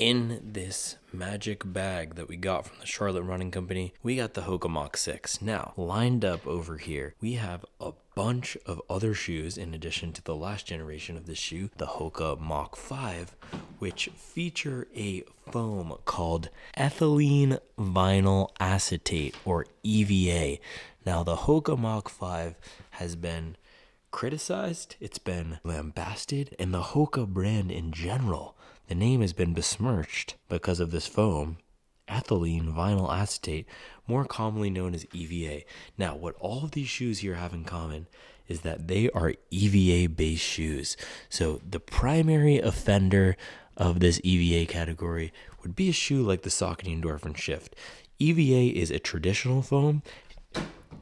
in this magic bag that we got from the Charlotte Running Company, we got the Hoka Mach 6. Now, lined up over here, we have a bunch of other shoes in addition to the last generation of this shoe, the Hoka Mach 5, which feature a foam called ethylene vinyl acetate or EVA. Now, the Hoka Mach 5 has been criticized, it's been lambasted, and the Hoka brand in general, the name has been besmirched because of this foam ethylene vinyl acetate, more commonly known as EVA. Now, what all of these shoes here have in common is that they are EVA based shoes. So, the primary offender of this EVA category would be a shoe like the Saucony Endorphin Shift. EVA is a traditional foam.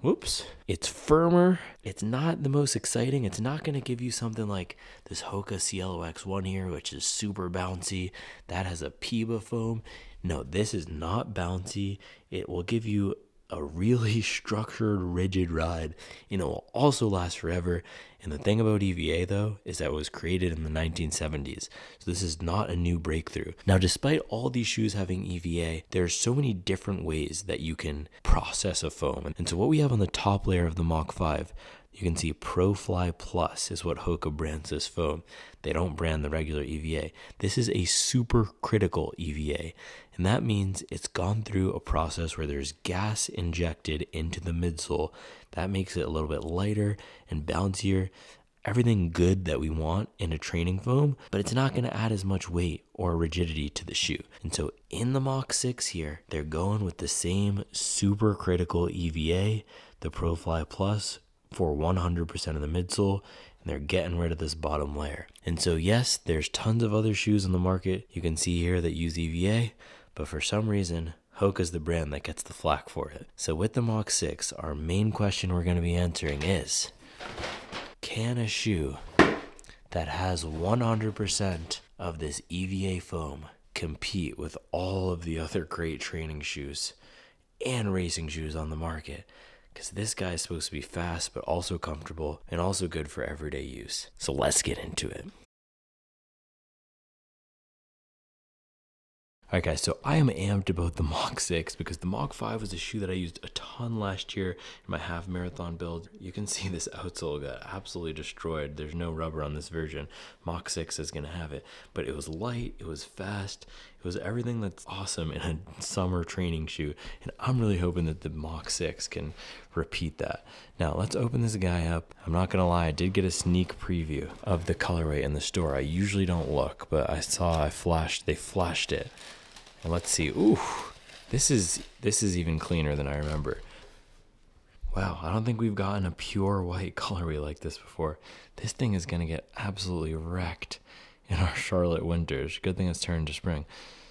Whoops. It's firmer. It's not the most exciting. It's not going to give you something like this Hoka Cielo X1 here, which is super bouncy. That has a PEBA foam. No, this is not bouncy. It will give you a really structured, rigid ride, and it will also last forever. And the thing about EVA, though, is that it was created in the 1970s. So this is not a new breakthrough. Now, despite all these shoes having EVA, there's so many different ways that you can process a foam. And so what we have on the top layer of the Mach 5 you can see ProFly Plus is what Hoka brands this foam. They don't brand the regular EVA. This is a super critical EVA, and that means it's gone through a process where there's gas injected into the midsole. That makes it a little bit lighter and bouncier. Everything good that we want in a training foam, but it's not going to add as much weight or rigidity to the shoe. And so in the Mach 6 here, they're going with the same super critical EVA, the ProFly Plus, for 100% of the midsole and they're getting rid of this bottom layer. And so yes, there's tons of other shoes on the market you can see here that use EVA, but for some reason Hoka's the brand that gets the flack for it. So with the Mach 6, our main question we're going to be answering is can a shoe that has 100% of this EVA foam compete with all of the other great training shoes and racing shoes on the market? Because this guy is supposed to be fast but also comfortable and also good for everyday use. So let's get into it. Alright guys, so I am amped about the Mach 6 because the Mach 5 was a shoe that I used a ton last year in my half marathon build. You can see this outsole got absolutely destroyed. There's no rubber on this version. Mach 6 is going to have it. But it was light, it was fast, it was everything that's awesome in a summer training shoe. And I'm really hoping that the Mach 6 can repeat that. Now let's open this guy up. I'm not gonna lie, I did get a sneak preview of the colorway in the store. I usually don't look, but I saw I flashed, they flashed it. And let's see. Ooh, this is this is even cleaner than I remember. Wow, I don't think we've gotten a pure white colorway like this before. This thing is gonna get absolutely wrecked in our Charlotte winters. Good thing it's turned to spring.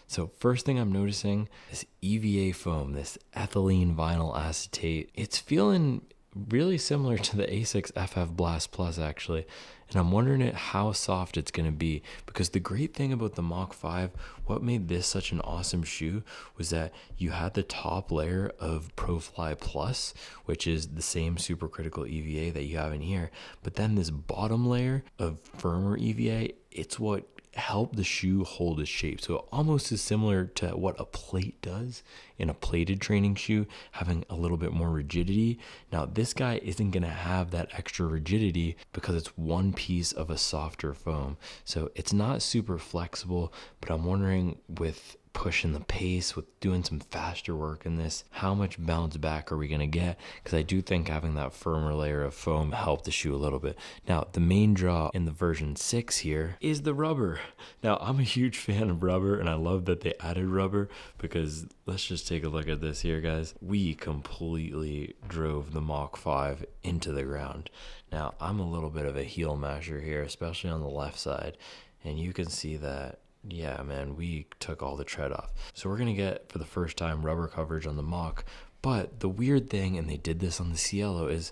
So first thing I'm noticing is EVA foam, this ethylene vinyl acetate. It's feeling really similar to the Asics FF Blast Plus actually. And I'm wondering it how soft it's going to be because the great thing about the Mach 5, what made this such an awesome shoe was that you had the top layer of ProFly Plus, which is the same supercritical EVA that you have in here, but then this bottom layer of firmer EVA, it's what help the shoe hold its shape. So almost is similar to what a plate does in a plated training shoe, having a little bit more rigidity. Now, this guy isn't going to have that extra rigidity because it's one piece of a softer foam. So it's not super flexible, but I'm wondering with pushing the pace with doing some faster work in this. How much bounce back are we going to get? Because i do think having that firmer layer of foam helped the shoe a little bit. Now the main draw in the version 6 here is the rubber. Now i'm a huge fan of rubber and i love that they added rubber because let's just take a look at this here guys. We completely drove the mach 5 into the ground. Now i'm a little bit of a heel masher here especially on the left side and you can see that yeah, man, we took all the tread off. So we're to get, for the first time, rubber coverage on the Mach. But the weird thing, and they did this on the Cielo, is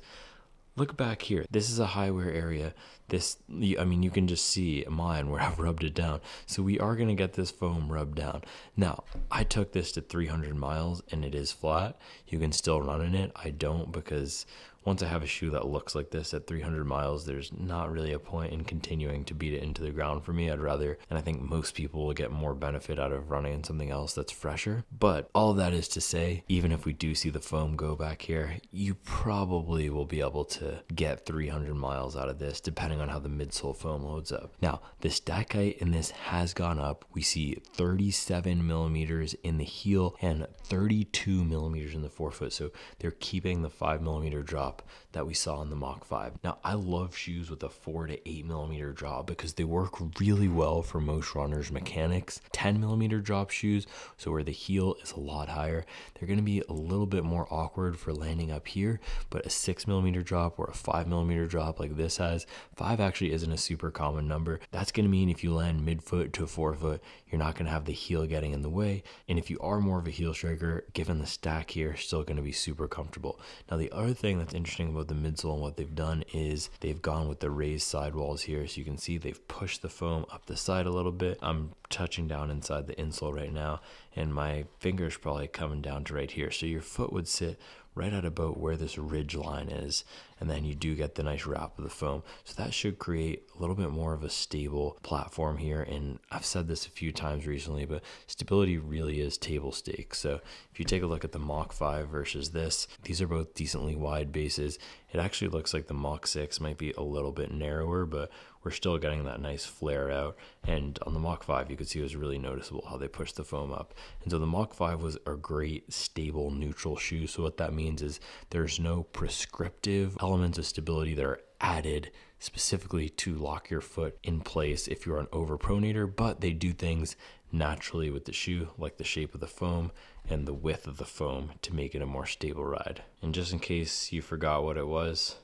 look back here. This is a high wear area. this i mean you can just see mine where i've rubbed it down so we are to get this foam rubbed down now i took this to 300 miles and it is flat you can still run in it i don't because once I have a shoe that looks like this at 300 miles, there's not really a point in continuing to beat it into the ground for me. I'd rather, and I think most people will get more benefit out of running in something else that's fresher. But all that is to say, even if we do see the foam go back here, you probably will be able to get 300 miles out of this, depending on how the midsole foam loads up. Now, the stack height in this has gone up. We see 37 millimeters in the heel and 32 millimeters in the forefoot. So they're keeping the five millimeter drop drop that we saw in the Mach 5. Now, I love shoes with a 4 to 8 millimeter drop because they work really well for most runners' mechanics. 10 millimeter drop shoes, so where the heel is a lot higher, they're going to be a little bit more awkward for landing up here, but a 6 millimeter drop or a 5 millimeter drop like this has, 5 actually isn't a super common number. That's going to mean if you land midfoot to forefoot, you're not going to have the heel getting in the way. And if you are more of a heel striker, given the stack here, still going to be super comfortable. Now, the other thing that's interesting about the midsole and what they've done is they've gone with the raised sidewalls here. So you can see they've pushed the foam up the side a little bit. I'm touching down inside the insole right now and my finger's probably coming down to right here. So your foot would sit right at about where this ridge line is and then you do get the nice wrap of the foam. So that should create a little bit more of a stable platform here and i've said this a few times recently but stability really is table stakes. So if you take a look at the mach 5 versus this these are both decently wide bases. It actually looks like the mach 6 might be a little bit narrower but we're still getting that nice flare out. And on the Mach 5, you could see it was really noticeable how they pushed the foam up. And so the Mach 5 was a great, stable, neutral shoe. So what that means is there's no prescriptive elements of stability that are added specifically to lock your foot in place if you're an overpronator, but they do things naturally with the shoe, like the shape of the foam and the width of the foam to make it a more stable ride. And just in case you forgot what it was,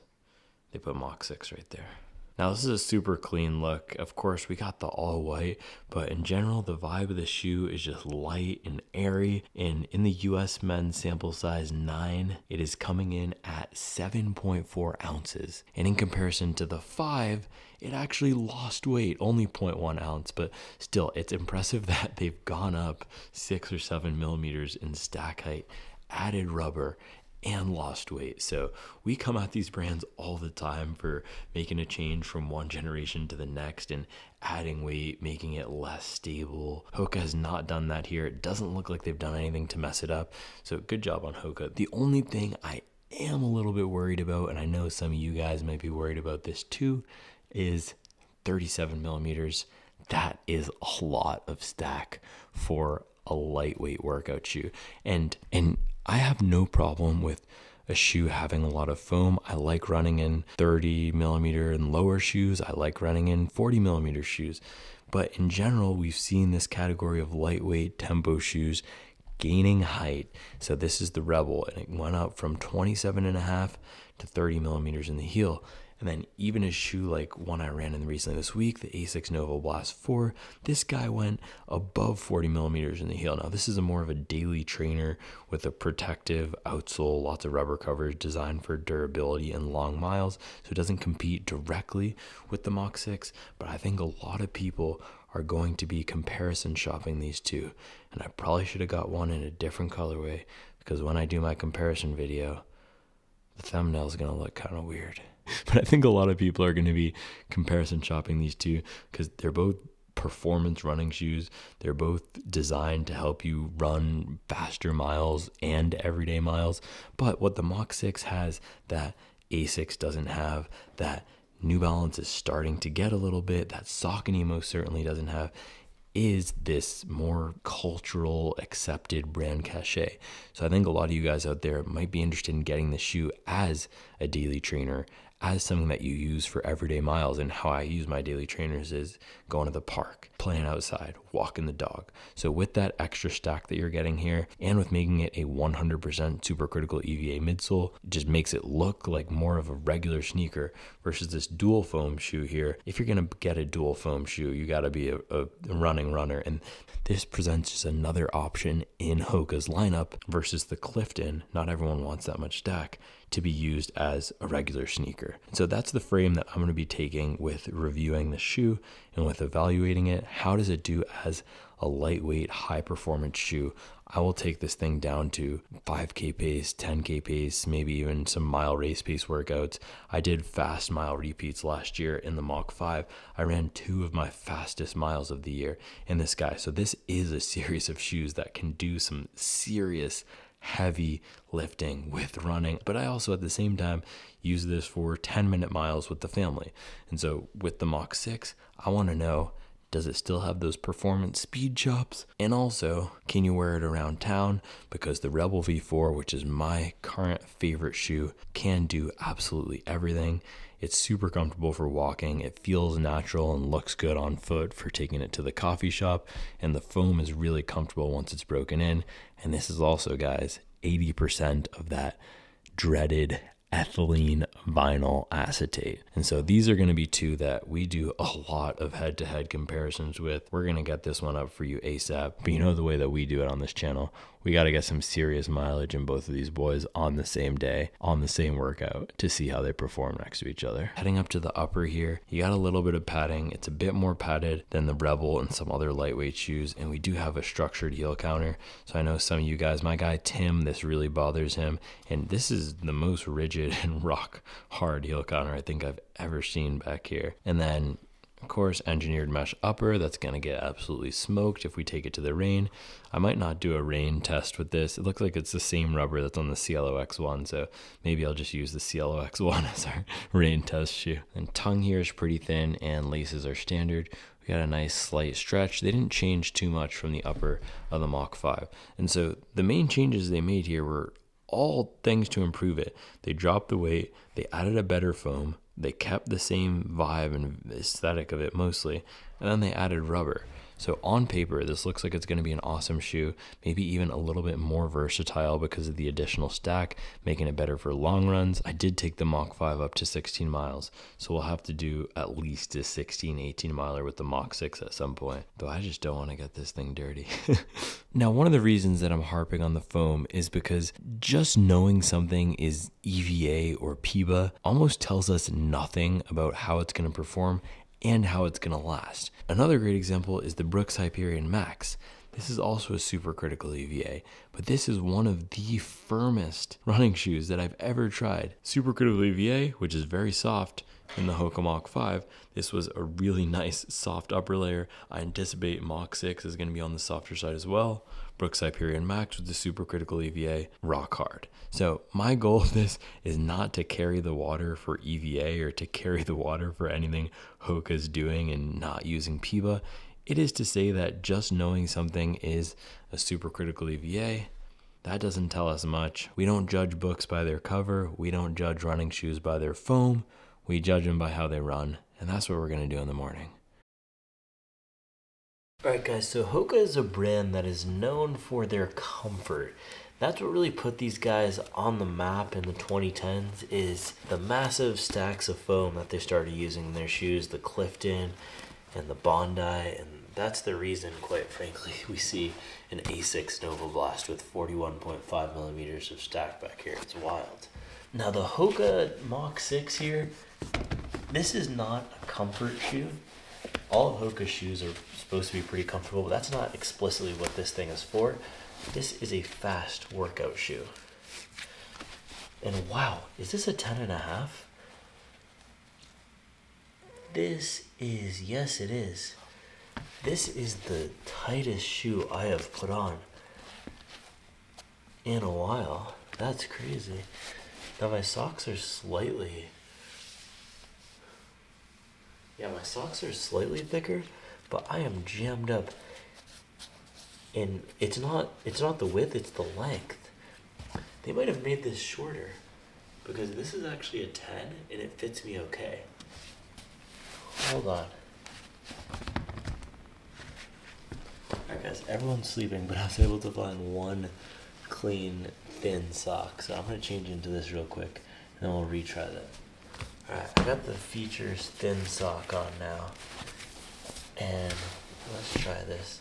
they put Mach 6 right there. Now this is a super clean look. Of course, we got the all white, but in general, the vibe of the shoe is just light and airy. And in the US men's sample size 9, it is coming in at 7.4 ounces. And in comparison to the 5, it actually lost weight, only 0.1 ounce, but still, it's impressive that they've gone up 6 or 7 millimeters in stack height, added rubber, and lost weight. So we come at these brands all the time for making a change from one generation to the next and adding weight, making it less stable. Hoka has not done that here. It doesn't look like they've done anything to mess it up. So good job on Hoka. The only thing I am a little bit worried about, and I know some of you guys might be worried about this too, is 37 millimeters. That is a lot of stack for a lightweight workout shoe. And and I have no problem with a shoe having a lot of foam. I like running in 30 millimeter and lower shoes. I like running in 40 millimeter shoes. But in general, we've seen this category of lightweight tempo shoes gaining height. So this is the Rebel, and it went up from 27 and a half to 30 millimeters in the heel. And then even a shoe like one I ran in recently this week, the Asics Nova Blast 4, this guy went above 40 millimeters in the heel. Now this is a more of a daily trainer with a protective outsole, lots of rubber covers designed for durability and long miles. So it doesn't compete directly with the Mach 6, but I think a lot of people are going to be comparison shopping these two. And I probably should have got one in a different colorway because when I do my comparison video, the thumbnail is going to look kind of weird. but I think a lot of people are going to be comparison shopping these two because they're both performance running shoes. They're both designed to help you run faster miles and everyday miles. But what the Mach 6 has that Asics doesn't have, that New Balance is starting to get a little bit, that Saucony most certainly doesn't have, is this more cultural accepted brand cachet. So I think a lot of you guys out there might be interested in getting the shoe as a daily trainer, as something that you use for everyday miles. And how I use my daily trainers is going to the park, playing outside, walking the dog. So with that extra stack that you're getting here and with making it a 100% supercritical EVA midsole, it just makes it look like more of a regular sneaker versus this dual foam shoe here. If you're to get a dual foam shoe, you got to be a, a running runner. And this presents just another option in Hoka's lineup versus the Clifton. Not everyone wants that much stack to be used as a regular sneaker. So that's the frame that I'm going to be taking with reviewing the shoe and with evaluating it. How does it do as a lightweight, high performance shoe? I will take this thing down to 5K pace, 10K pace, maybe even some mile race pace workouts. I did fast mile repeats last year in the Mach 5. I ran two of my fastest miles of the year in this guy. So, this is a series of shoes that can do some serious heavy lifting with running. But I also, at the same time, use this for 10 minute miles with the family. And so with the Mach 6, I want to know does it still have those performance speed chops? And also, can you wear it around town? Because the Rebel V4, which is my current favorite shoe, can do absolutely everything. It's super comfortable for walking. It feels natural and looks good on foot for taking it to the coffee shop. And the foam is really comfortable once it's broken in. And this is also, guys, 80% of that dreaded ethylene vinyl acetate. And so these are going to be two that we do a lot of head to head comparisons with. We're going to get this one up for you ASAP. But you know the way that we do it on this channel we got to get some serious mileage in both of these boys on the same day, on the same workout to see how they perform next to each other. Heading up to the upper here, you got a little bit of padding. It's a bit more padded than the Rebel and some other lightweight shoes, and we do have a structured heel counter. So I know some of you guys, my guy Tim, this really bothers him, and this is the most rigid and rock hard heel counter I think I've ever seen back here. And then of course, engineered mesh upper, that's going to get absolutely smoked if we take it to the rain. I might not do a rain test with this. It looks like it's the same rubber that's on the Cielo X1, so maybe I'll just use the Cielo X1 as our rain test shoe. And tongue here is pretty thin and laces are standard. We got a nice slight stretch. They didn't change too much from the upper of the Mach 5. And so the main changes they made here were all things to improve it. They dropped the weight, they added a better foam, they kept the same vibe and aesthetic of it mostly, and then they added rubber. So on paper, this looks like it's going to be an awesome shoe, maybe even a little bit more versatile because of the additional stack, making it better for long runs. I did take the Mach 5 up to 16 miles, so we'll have to do at least a 16, 18 miler with the Mach 6 at some point, though I just don't want to get this thing dirty. now, one of the reasons that I'm harping on the foam is because just knowing something is EVA or PEBA almost tells us nothing about how it's going to perform and how it's going to last. Another great example is the Brooks Hyperion Max. This is also a supercritical EVA, but this is one of the firmest running shoes that I've ever tried. Supercritical EVA, which is very soft, in the Hoka Mach 5, this was a really nice soft upper layer. I anticipate Mach 6 is going to be on the softer side as well. Brooks Hyperion Max with the supercritical EVA, rock hard. So my goal of this is not to carry the water for EVA or to carry the water for anything Hoka's doing and not using PEBA. It is to say that just knowing something is a supercritical EVA, that doesn't tell us much. We don't judge books by their cover. We don't judge running shoes by their foam. We judge them by how they run. And that's what we're going to do in the morning. Alright guys, so Hoka is a brand that is known for their comfort. That's what really put these guys on the map in the 2010s is the massive stacks of foam that they started using in their shoes, the Clifton and the Bondi, and that's the reason, quite frankly, we see an Asics Nova Blast with 41.5 millimeters of stack back here. It's wild. Now the Hoka Mach 6 here, this is not a comfort shoe. All of shoes are supposed to be pretty comfortable, but that's not explicitly what this thing is for. This is a fast workout shoe. And wow, is this a 10 and a half? This is, yes it is. This is the tightest shoe I have put on in a while. That's crazy. Now my socks are slightly yeah, my socks are slightly thicker, but I am jammed up. And it's not it's not the width, it's the length. They might have made this shorter because this is actually a 10 and it fits me okay. Hold on. Alright guys, everyone's sleeping, but I was able to find one clean thin sock. So I'm gonna change into this real quick and then we'll retry that. Alright, I got the Feetures thin sock on now. And let's try this.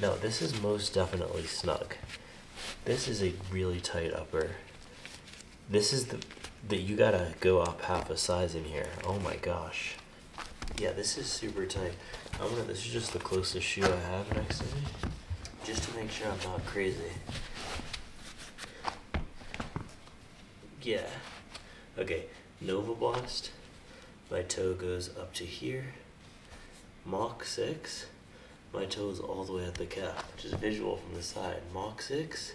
No, this is most definitely snug. This is a really tight upper. This is the that you gotta go up half a size in here. Oh my gosh. Yeah, this is super tight. I'm gonna this is just the closest shoe I have next to me. Just to make sure I'm not crazy. Yeah. Okay, Nova Blast. My toe goes up to here. Mach 6. My toe is all the way at the calf, which is visual from the side. Mach 6.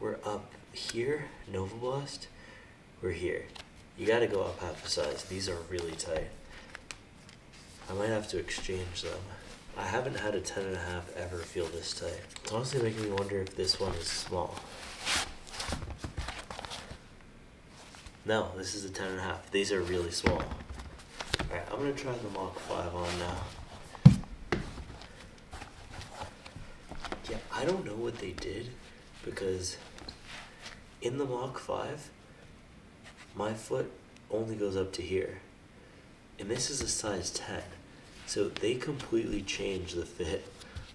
We're up here. Nova Blast. We're here. You gotta go up half a size. These are really tight. I might have to exchange them. I haven't had a 10 and a half ever feel this tight. It's honestly making me wonder if this one is small. No, this is a 10 and a half. These are really small. Alright, I'm gonna try the Mach 5 on now. Yeah, I don't know what they did because in the Mach 5, my foot only goes up to here. And this is a size 10. So they completely changed the fit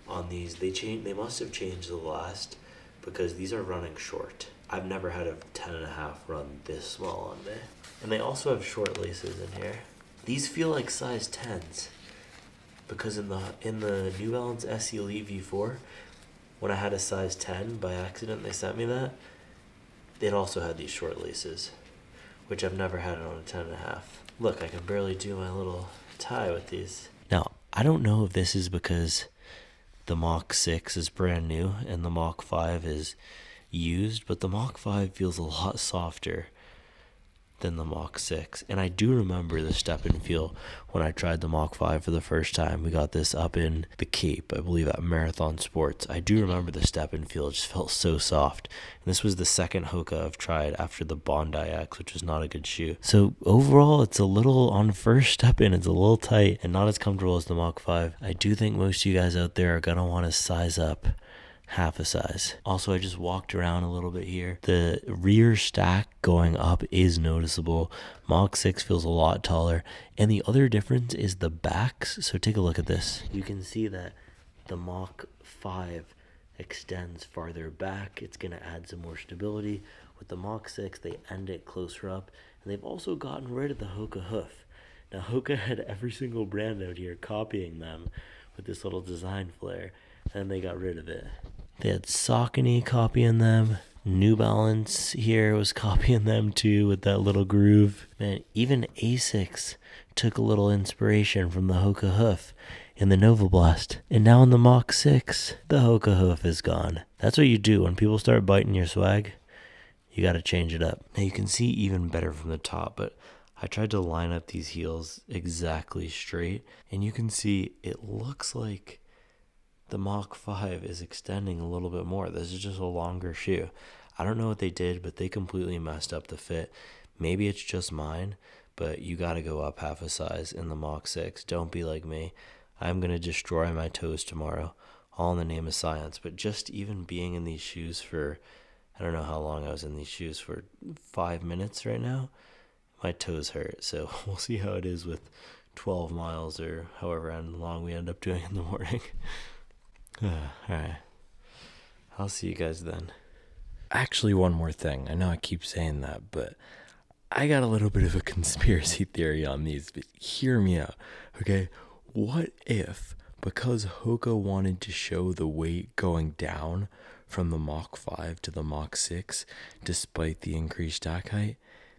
on these. They changed they must have changed the last because these are running short. I've never had a 10 and a half run this small on me. And they also have short laces in here. These feel like size 10s because in the in the New Balance SC Elite V4 when I had a size 10 by accident they sent me that it also had these short laces which I've never had on a 10 and a half. Look, I can barely do my little tie with these. Now, I don't know if this is because the Mach 6 is brand new and the Mach 5 is used, but the Mach 5 feels a lot softer than the Mach 6. And I do remember the step and feel when I tried the Mach 5 for the first time. We got this up in the Cape, I believe at Marathon Sports. I do remember the step and feel, it just felt so soft. And this was the second Hoka I've tried after the Bondi X, which was not a good shoe. So overall, it's a little, on first step in, it's a little tight and not as comfortable as the Mach 5. I do think most of you guys out there are going to want to size up half a size. Also, I just walked around a little bit here. The rear stack going up is noticeable. Mach 6 feels a lot taller. And the other difference is the backs. So take a look at this. You can see that the Mach 5 extends farther back. It's going to add some more stability. With the Mach 6, they end it closer up. And they've also gotten rid of the Hoka hoof. Now, Hoka had every single brand out here copying them with this little design flare, and they got rid of it. They had Saucony copying them. New Balance here was copying them too with that little groove. Man, even Asics took a little inspiration from the Hoka hoof in the Nova Blast. And now in the Mach 6, the Hoka hoof is gone. That's what you do when people start biting your swag. You got to change it up. Now you can see even better from the top, but I tried to line up these heels exactly straight, and you can see it looks like the Mach 5 is extending a little bit more. This is just a longer shoe. I don't know what they did, but they completely messed up the fit. Maybe it's just mine, but you got to go up half a size in the Mach 6. Don't be like me. I'm going to destroy my toes tomorrow, all in the name of science. But just even being in these shoes for, I don't know how long I was in these shoes for five minutes right now, my toes hurt. So we'll see how it is with 12 miles or however long we end up doing in the morning. All right. I'll see you guys then. Actually, one more thing. I know I keep saying that, but I got a little bit of a conspiracy theory on these, but hear me out. Okay? What if, because Hoka wanted to show the weight going down from the Mach 5 to the Mach 6, despite the increased stack height,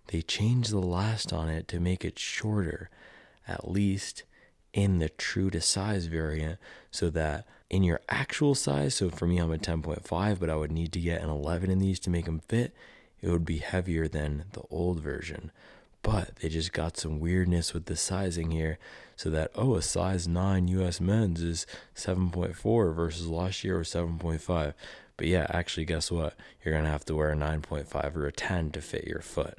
they changed the last on it to make it shorter, at least in the true to size variant, so that in your actual size, so for me, I'm a 10.5, but I would need to get an 11 in these to make them fit, it would be heavier than the old version. But they just got some weirdness with the sizing here, so that, oh, a size 9 US men's is 7.4 versus last year was 7.5. But yeah, actually, guess what? You're going to have to wear a 9.5 or a 10 to fit your foot.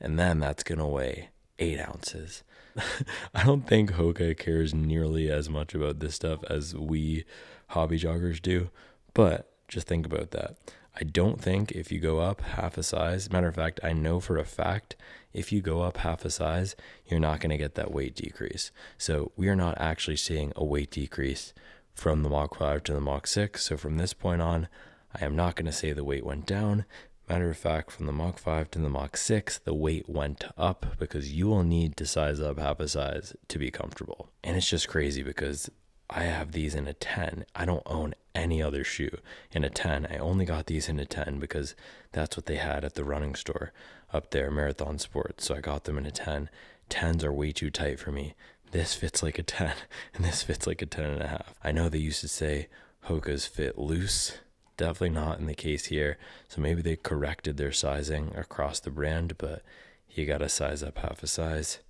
And then that's going to weigh 8 ounces. I don't think Hoka cares nearly as much about this stuff as we hobby joggers do. But just think about that. I don't think if you go up half a size, matter of fact, I know for a fact if you go up half a size, you're not going to get that weight decrease. So we are not actually seeing a weight decrease from the Mach 5 to the Mach 6. So from this point on, I am not going to say the weight went down. Matter of fact, from the Mach 5 to the Mach 6, the weight went up because you will need to size up half a size to be comfortable. And it's just crazy because I have these in a 10. I don't own any other shoe in a 10. I only got these in a 10 because that's what they had at the running store up there, Marathon Sports. So I got them in a 10. 10s are way too tight for me. This fits like a 10 and this fits like a 10 and a half. I know they used to say Hoka's fit loose. Definitely not in the case here. So maybe they corrected their sizing across the brand, but you got to size up half a size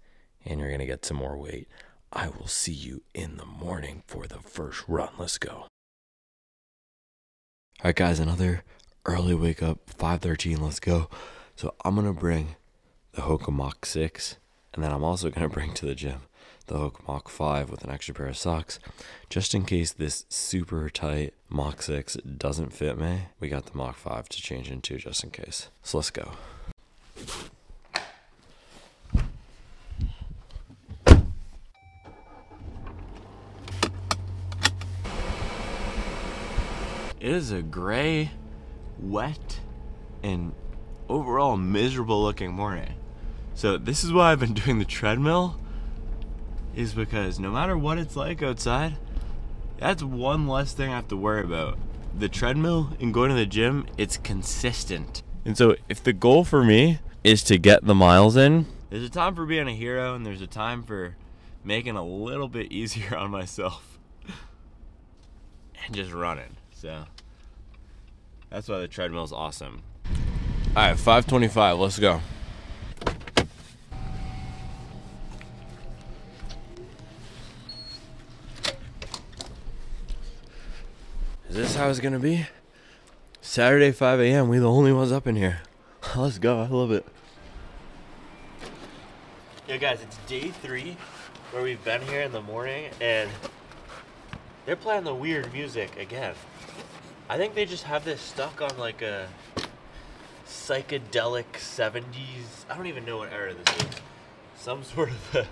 and you're going to get some more weight. I will see you in the morning for the first run. Let's go. All right, guys, another early wake up, 5:13. Let's go. So I'm gonna bring the Hoka Mach 6, and then I'm also gonna bring to the gym the Hoka Mach 5 with an extra pair of socks, just in case this super tight Mach 6 doesn't fit me. We got the Mach 5 to change into just in case. So let's go. It is a gray, wet, and overall miserable looking morning. So this is why I've been doing the treadmill is because no matter what it's like outside, that's one less thing I have to worry about. The treadmill and going to the gym, it's consistent. And so if the goal for me is to get the miles in, there's a time for being a hero and there's a time for making a little bit easier on myself and just running. So that's why the treadmill is awesome. All right, 525, let's go. Is this how it's gonna be? Saturday, 5 a.m., we the only ones up in here. Let's go, I love it. Yeah, guys, it's day three where we've been here in the morning and they're playing the weird music again. I think they just have this stuck on like a psychedelic 70s. I don't even know what era this is. Some sort of a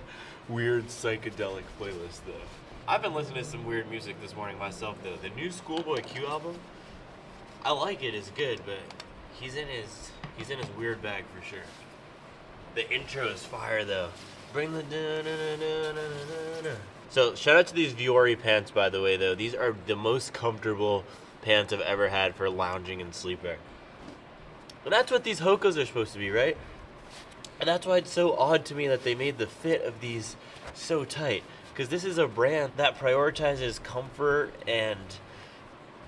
weird psychedelic playlist though. I've been listening to some weird music this morning myself though. The new Schoolboy Q album, I like it, it's good, but he's in his he's in his weird bag for sure. The intro is fire though. Bring the da da da da da da. So shout out to these Vuori pants by the way though. These are the most comfortable pants I've ever had for lounging and sleepwear. But that's what these Hokas are supposed to be, right? And that's why it's so odd to me that they made the fit of these so tight. Because this is a brand that prioritizes comfort and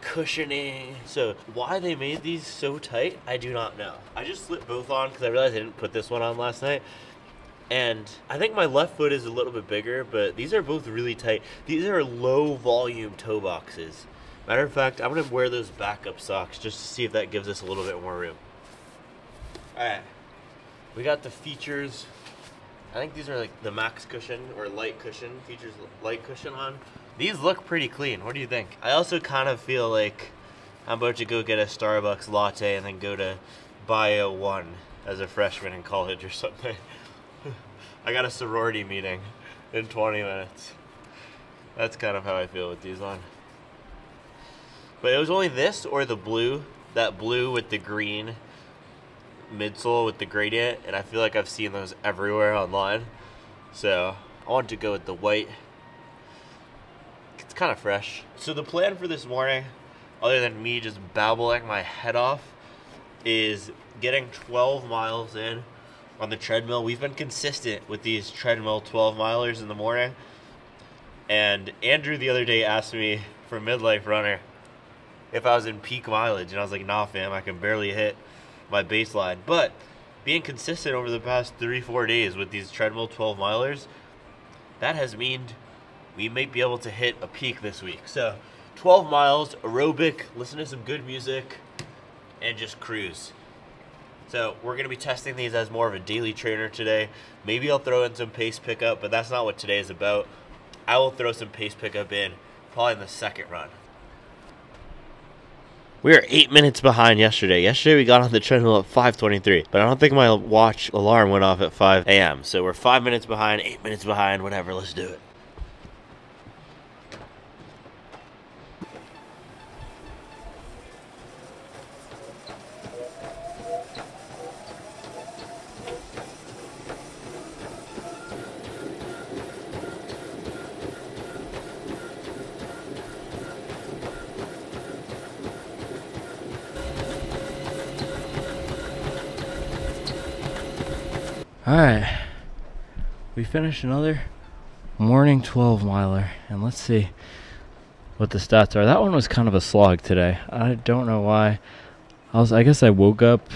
cushioning. So why they made these so tight, I do not know. I just slipped both on because I realized I didn't put this one on last night. And I think my left foot is a little bit bigger, but these are both really tight. These are low volume toe boxes. Matter of fact, I'm gonna wear those backup socks just to see if that gives us a little bit more room. Alright, we got the Feetures. I think these are like the max cushion or light cushion, Feetures light cushion on. These look pretty clean. What do you think? I also kind of feel like I'm about to go get a Starbucks latte and then go to Bio 1 as a freshman in college or something. I got a sorority meeting in 20 minutes. That's kind of how I feel with these on. But it was only this or the blue, that blue with the green midsole with the gradient, and I feel like I've seen those everywhere online. So I wanted to go with the white. It's kind of fresh. So the plan for this morning, other than me just babbling my head off, is getting 12 miles in on the treadmill. We've been consistent with these treadmill 12 milers in the morning. And Andrew the other day asked me for midlife runner if I was in peak mileage, and I was like, nah, fam, I can barely hit my baseline. But being consistent over the past three, four days with these treadmill 12 milers, that has meant we may be able to hit a peak this week. So 12 miles, aerobic, listen to some good music, and just cruise. So we're going to be testing these as more of a daily trainer today. Maybe I'll throw in some pace pickup, but that's not what today is about. I will throw some pace pickup in probably in the second run. We are eight minutes behind yesterday. Yesterday we got on the treadmill at 5:23, but I don't think my watch alarm went off at 5 a.m. So we're five minutes behind, eight minutes behind, whatever. Let's do it. All right, we finished another morning 12 miler, and let's see what the stats are. That one was kind of a slog today. I don't know why. I was, I guess I woke up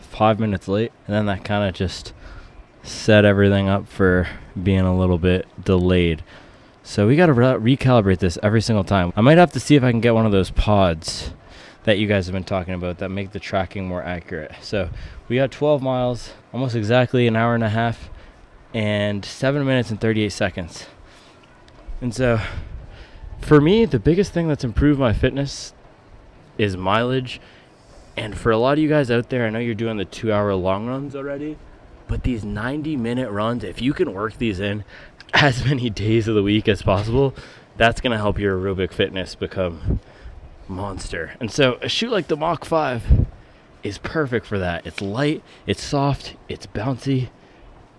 five minutes late, and then that kind of just set everything up for being a little bit delayed. So we got to re- recalibrate this every single time. I might have to see if I can get one of those pods that you guys have been talking about that make the tracking more accurate. So we got 12 miles, almost exactly an hour and a half, and seven minutes and 38 seconds. And so for me, the biggest thing that's improved my fitness is mileage. And for a lot of you guys out there, I know you're doing the two hour long runs already, but these 90 minute runs, if you can work these in as many days of the week as possible, that's going to help your aerobic fitness become monster. And so a shoe like the Mach 5 is perfect for that. It's light, it's soft, it's bouncy.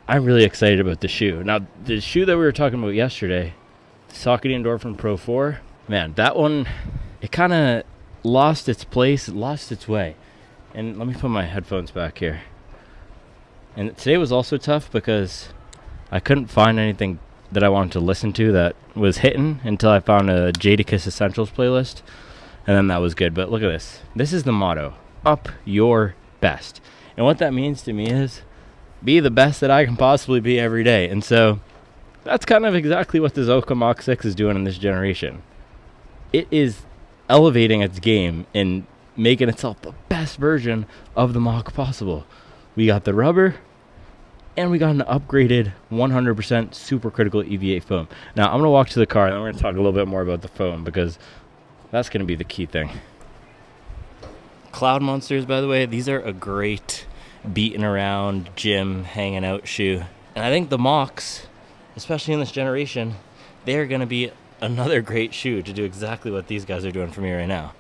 I'm really excited about the shoe. Now, the shoe that we were talking about yesterday, Saucony Endorphin Pro 4, man, that one, it kind of lost its place, it lost its way. And let me put my headphones back here. And today was also tough because I couldn't find anything that I wanted to listen to that was hitting until I found a Jadakiss Essentials playlist and then that was good. But look at this. This is the motto: up your best. And what that means to me is be the best that I can possibly be every day. And so that's kind of exactly what the Hoka Mach 6 is doing in this generation. It is elevating its game and making itself the best version of the Mach possible. We got the rubber, and we got an upgraded 100% supercritical EVA foam. Now I'm gonna walk to the car and we're gonna talk a little bit more about the foam because that's going to be the key thing. Cloud Monsters, by the way, these are a great beating around, gym, hanging out shoe. And I think the Machs, especially in this generation, they're going to be another great shoe to do exactly what these guys are doing for me right now.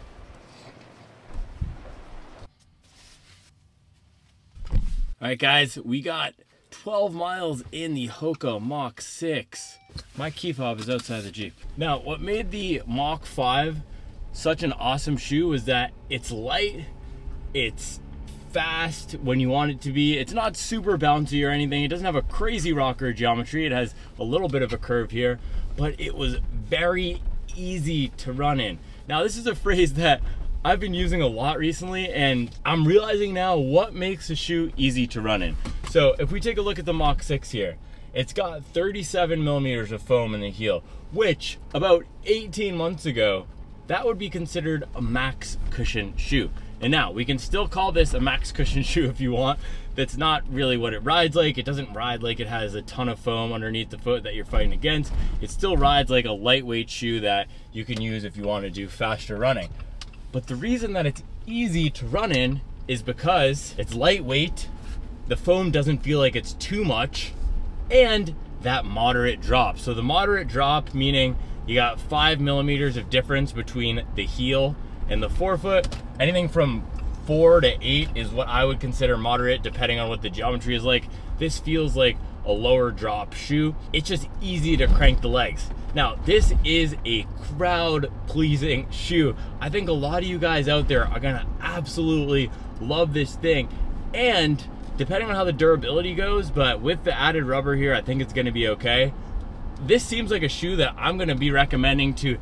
All right, guys, we got 12 miles in the Hoka Mach 6. My key fob is outside the Jeep. Now, what made the Mach 5 such an awesome shoe is that it's light, it's fast when you want it to be. It's not super bouncy or anything. It doesn't have a crazy rocker geometry. It has a little bit of a curve here, but it was very easy to run in. Now, this is a phrase that I've been using a lot recently, and I'm realizing now what makes a shoe easy to run in. So if we take a look at the Mach 6 here, it's got 37 millimeters of foam in the heel, which about 18 months ago that would be considered a max cushion shoe. And now we can still call this a max cushion shoe if you want. That's not really what it rides like. It doesn't ride like it has a ton of foam underneath the foot that you're fighting against. It still rides like a lightweight shoe that you can use if you want to do faster running. But the reason that it's easy to run in is because it's lightweight, the foam doesn't feel like it's too much, and that moderate drop. So the moderate drop meaning you got five millimeters of difference between the heel and the forefoot. Anything from four to eight is what I would consider moderate, depending on what the geometry is like. This feels like a lower drop shoe. It's just easy to crank the legs. Now, this is a crowd pleasing shoe. I think a lot of you guys out there are gonna absolutely love this thing. And depending on how the durability goes, but with the added rubber here, I think it's gonna be okay this seems like a shoe that I'm to be recommending to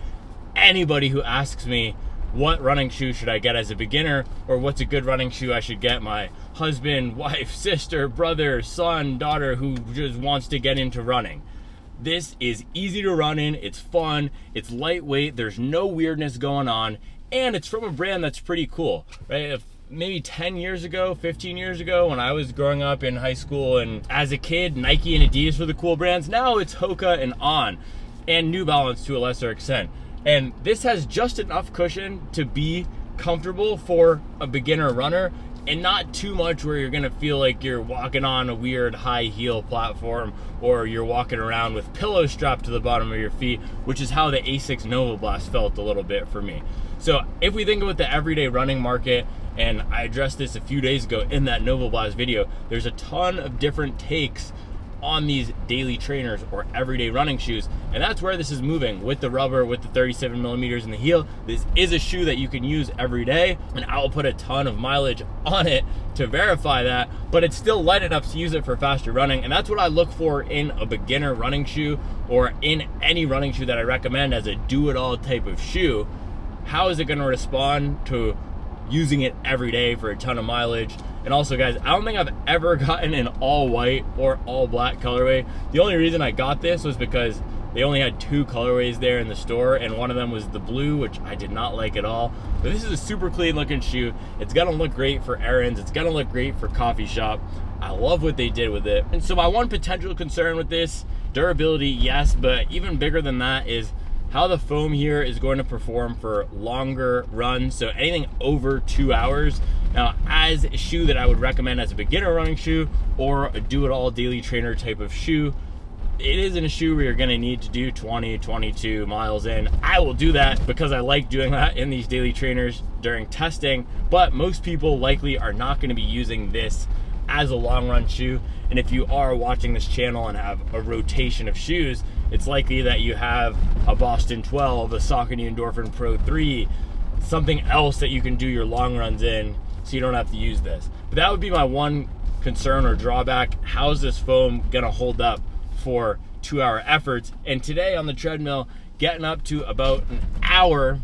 anybody who asks me what running shoe should I get as a beginner or what's a good running shoe I should get my husband, wife, sister, brother, son, daughter who just wants to get into running. This is easy to run in, it's fun, it's lightweight, there's no weirdness going on, and it's from a brand that's pretty cool, right? Maybe 10 years ago, 15 years ago, when I was growing up in high school and as a kid, Nike and Adidas were the cool brands. Now it's Hoka and On, and New Balance to a lesser extent. And this has just enough cushion to be comfortable for a beginner runner and not too much where you're gonna feel like you're walking on a weird high heel platform or you're walking around with pillows strapped to the bottom of your feet, which is how the Asics Nova Blast felt a little bit for me. So if we think about the everyday running market, and I addressed this a few days ago in that Nova Blast video, there's a ton of different takes on these daily trainers or everyday running shoes. And that's where this is moving with the rubber, with the 37 millimeters in the heel. This is a shoe that you can use every day and I will put a ton of mileage on it to verify that, but it's still light enough to use it for faster running. And that's what I look for in a beginner running shoe or in any running shoe that I recommend as a do-it-all type of shoe. How is it gonna respond to using it every day for a ton of mileage? And also guys, I don't think I've ever gotten an all white or all black colorway. The only reason I got this was because they only had two colorways there in the store and one of them was the blue, which I did not like at all. But this is a super clean looking shoe. It's gonna look great for errands. It's gonna look great for coffee shop. I love what they did with it. And so my one potential concern with this, durability, yes, but even bigger than that is how the foam here is going to perform for longer runs. So anything over two hours. Now, as a shoe that I would recommend as a beginner running shoe or a do-it-all daily trainer type of shoe, it isn't a shoe where you're gonna need to do 20, 22 miles in. I will do that because I like doing that in these daily trainers during testing, but most people likely are not gonna be using this as a long run shoe. And if you are watching this channel and have a rotation of shoes, it's likely that you have a Boston 12, a Saucony Endorphin Pro 3, something else that you can do your long runs in so you don't have to use this. But that would be my one concern or drawback. How's this foam gonna hold up for two hour efforts? And today on the treadmill, getting up to about an hour,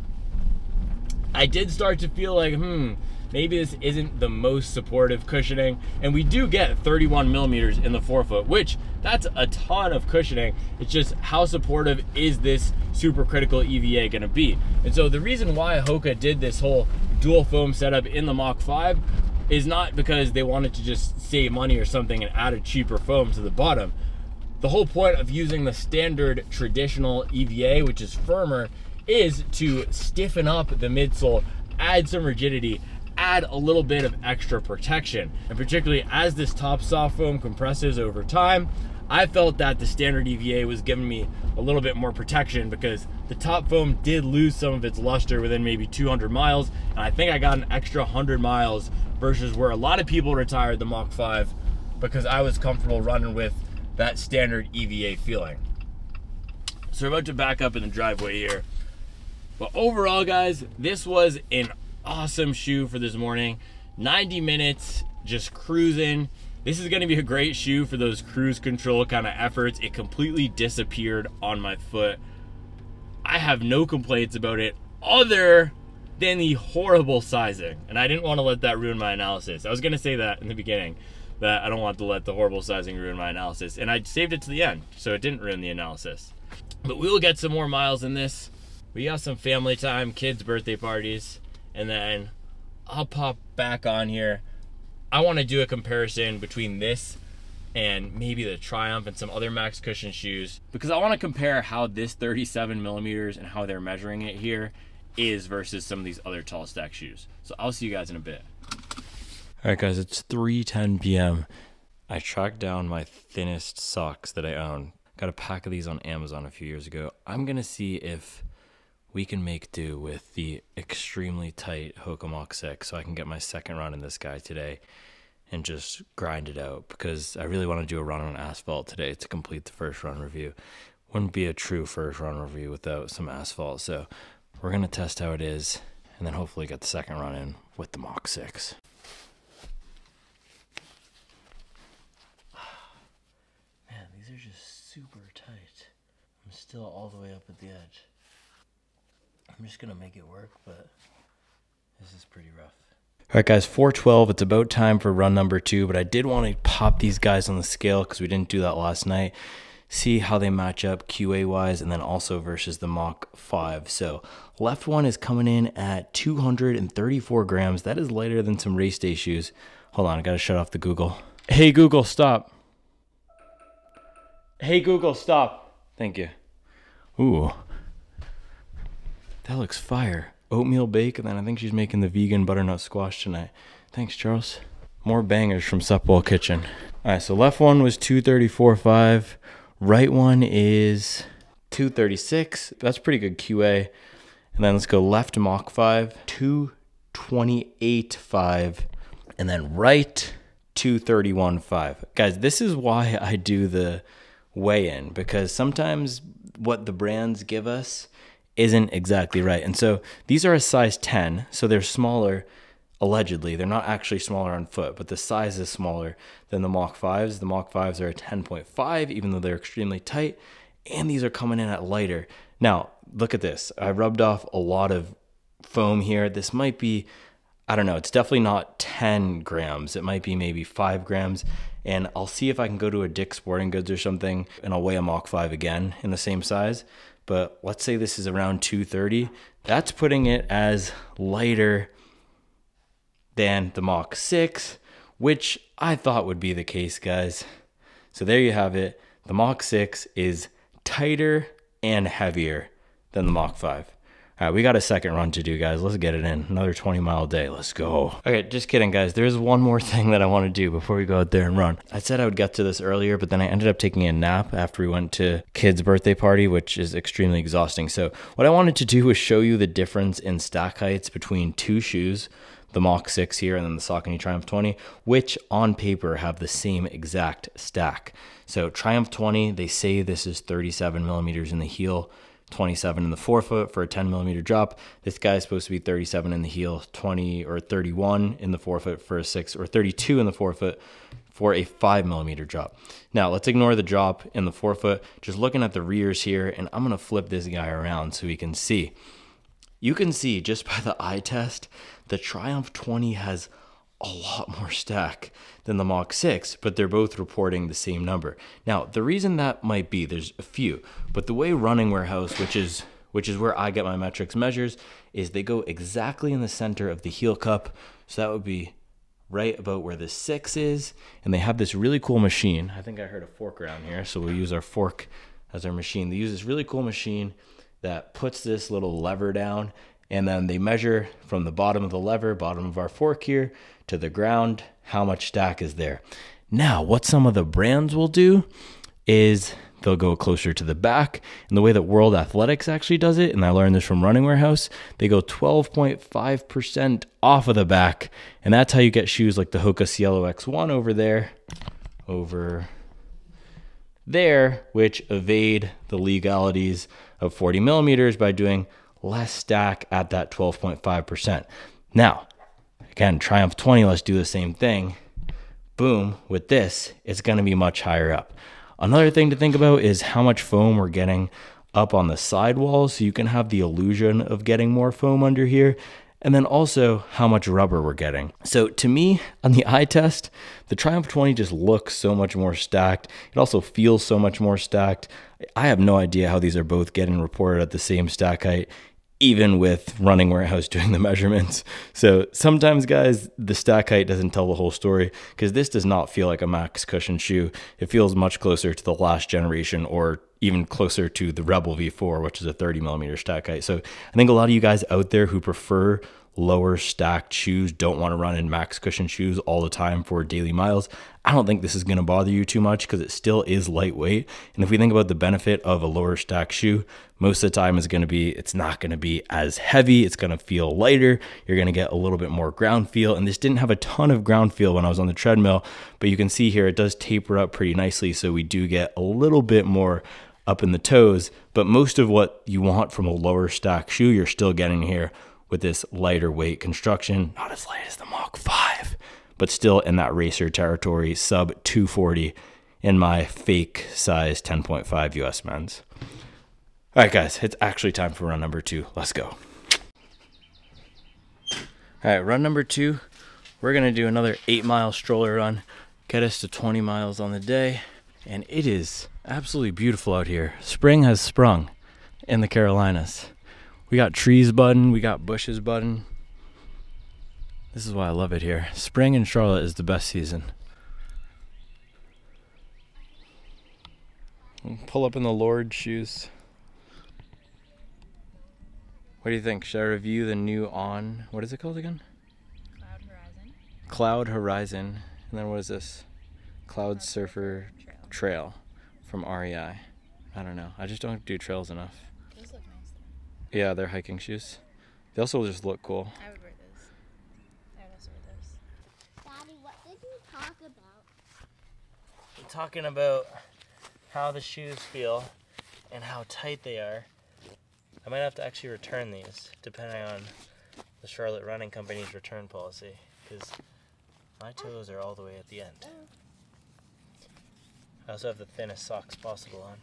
I did start to feel like, hmm, maybe this isn't the most supportive cushioning. And we do get 31 millimeters in the forefoot, which that's a ton of cushioning. It's just how supportive is this supercritical EVA gonna be? And so the reason why Hoka did this whole dual foam setup in the Mach 5 is not because they wanted to just save money or something and add a cheaper foam to the bottom. The whole point of using the standard traditional EVA, which is firmer, is to stiffen up the midsole, add some rigidity, add a little bit of extra protection. And particularly as this top soft foam compresses over time, I felt that the standard EVA was giving me a little bit more protection because the top foam did lose some of its luster within maybe 200 miles. And I think I got an extra 100 miles versus where a lot of people retired the Mach 5 because I was comfortable running with that standard EVA feeling. So we're about to back up in the driveway here. But overall, guys, this was an awesome shoe for this morning. 90 minutes, just cruising. This is gonna be a great shoe for those cruise control kind of efforts. It completely disappeared on my foot. I have no complaints about it other than the horrible sizing. And I didn't want to let that ruin my analysis. I was gonna say that in the beginning, that I don't want to let the horrible sizing ruin my analysis. And I saved it to the end, so it didn't ruin the analysis. But we will get some more miles in this. We got some family time, kids' birthday parties and then I'll pop back on here. I want to do a comparison between this and maybe the Triumph and some other Max Cushion shoes because I want to compare how this 37 millimeters and how they're measuring it here is versus some of these other tall stack shoes. So I'll see you guys in a bit. All right, guys, it's 3:10 p.m. I tracked down my thinnest socks that I own. Got a pack of these on Amazon a few years ago. I'm gonna see if we can make do with the extremely tight Hoka Mach 6 so I can get my second run in this guy today and just grind it out because I really want to do a run on asphalt today to complete the first run review. Wouldn't be a true first run review without some asphalt. So we're going to test how it is and then hopefully get the second run in with the Mach 6. Man, these are just super tight. I'm still all the way up at the edge. I'm just gonna make it work, but this is pretty rough. All right, guys, 412. It's about time for run number two, but I did want to pop these guys on the scale because we didn't do that last night. See how they match up QA wise and then also versus the Mach 5. So, left one is coming in at 234 grams. That is lighter than some race day shoes. Hold on, I gotta shut off the Google. Hey, Google, stop. Hey, Google, stop. Thank you. Ooh, that looks fire. oatmeal bake, and then I think she's making the vegan butternut squash tonight. Thanks, Charles. More bangers from Supwell Kitchen. All right, so left one was 234.5. Right one is 236. That's pretty good QA. And then let's go left Mach 5, 228.5. And then right 231.5. Guys, this is why I do the weigh in because sometimes what the brands give us isn't exactly right. And so these are a size 10, so they're smaller allegedly. They're not actually smaller on foot, but the size is smaller than the Mach 5s. The Mach 5s are a 10.5, even though they're extremely tight. And these are coming in at lighter. Now, look at this. I rubbed off a lot of foam here. This might be, I don't know, it's definitely not 10 grams. It might be maybe 5 grams. And I'll see if I can go to a Dick's Sporting Goods or something and I'll weigh a Mach 5 again in the same size. But let's say this is around 230. That's putting it as lighter than the Mach 6, which I thought would be the case, guys. So there you have it. The Mach 6 is tighter and heavier than the Mach 5. All right, we got a second run to do, guys. Let's get it in. Another 20 mile day. Let's go. Okay, just kidding, guys. There's one more thing that I want to do before we go out there and run. I said I would get to this earlier, but then I ended up taking a nap after we went to kid's birthday party, which is extremely exhausting. So what I wanted to do was show you the difference in stack heights between two shoes the Mach 6 here and then the Saucony Triumph 20, which on paper have the same exact stack. So Triumph 20, they say this is 37 millimeters in the heel, 27 in the forefoot for a 10 millimeter drop. This guy is supposed to be 37 in the heel, 20 or 31 in the forefoot for a six, or 32 in the forefoot for a five millimeter drop. Now let's ignore the drop in the forefoot. Just looking at the rears here, and I'm gonna flip this guy around so we can see. You can see just by the eye test the Triumph 20 has a lot more stack than the Mach 6, but they're both reporting the same number. Now, the reason that might be, there's a few, but the way Running Warehouse, which is which is where I get my metrics measures, is they go exactly in the center of the heel cup. So that would be right about where the six is. And they have this really cool machine. I think I heard a fork around here. So we'll use our fork as our machine. They use this really cool machine that puts this little lever down and then they measure from the bottom of the lever, bottom of our fork here, to the ground, how much stack is there. Now, what some of the brands will do is they'll go closer to the back. And the way that World Athletics actually does it, and I learned this from Running Warehouse, they go 12.5% off of the back. And that's how you get shoes like the Hoka Cielo X1 over there, over there, which evade the legalities of 40 millimeters by doing less stack at that 12.5%. Now, again, Triumph 20, let's do the same thing. Boom, with this, it's going to be much higher up. Another thing to think about is how much foam we're getting up on the sidewalls so you can have the illusion of getting more foam under here and then also how much rubber we're getting. So to me, on the eye test, the Triumph 20 just looks so much more stacked. It also feels so much more stacked. I have no idea how these are both getting reported at the same stack height even with running warehouse doing the measurements. So sometimes, guys, the stack height doesn't tell the whole story because this does not feel like a max cushion shoe. It feels much closer to the last generation or even closer to the Rebel V4, which is a 30 millimeter stack height. So I think a lot of you guys out there who prefer lower stacked shoes, don't want to run in max cushion shoes all the time for daily miles, I don't think this is going to bother you too much because it still is lightweight. And if we think about the benefit of a lower stack shoe, most of the time is going to be it's not going to be as heavy. It's going to feel lighter. You're going to get a little bit more ground feel. And this didn't have a ton of ground feel when I was on the treadmill, but you can see here it does taper up pretty nicely. So we do get a little bit more up in the toes. But most of what you want from a lower stack shoe, you're still getting here with this lighter weight construction. Not as light as the Mach 5, but still in that racer territory, sub 240 in my fake size 10.5 US men's. All right, guys, it's actually time for run number two. Let's go. All right, run number two. We're to do another eight mile stroller run, get us to 20 miles on the day. And it is absolutely beautiful out here. Spring has sprung in the Carolinas. We got trees budding, we got bushes budding. This is why I love it here. Spring in Charlotte is the best season. Pull up in the Lord shoes. What do you think? Should I review the new on, what is it called again? Cloud Horizon. Cloud Horizon. And then what is this? Cloud Surfer Trail. Trail from REI. I don't know. I just don't do trails enough. Those look nice though. Yeah, they're hiking shoes. They also just look cool. I would wear those. I would also wear those. Daddy, what did you talk about? I'm talking about how the shoes feel and how tight they are. I might have to actually return these, depending on the Charlotte Running Company's return policy, because my toes are all the way at the end. I also have the thinnest socks possible on.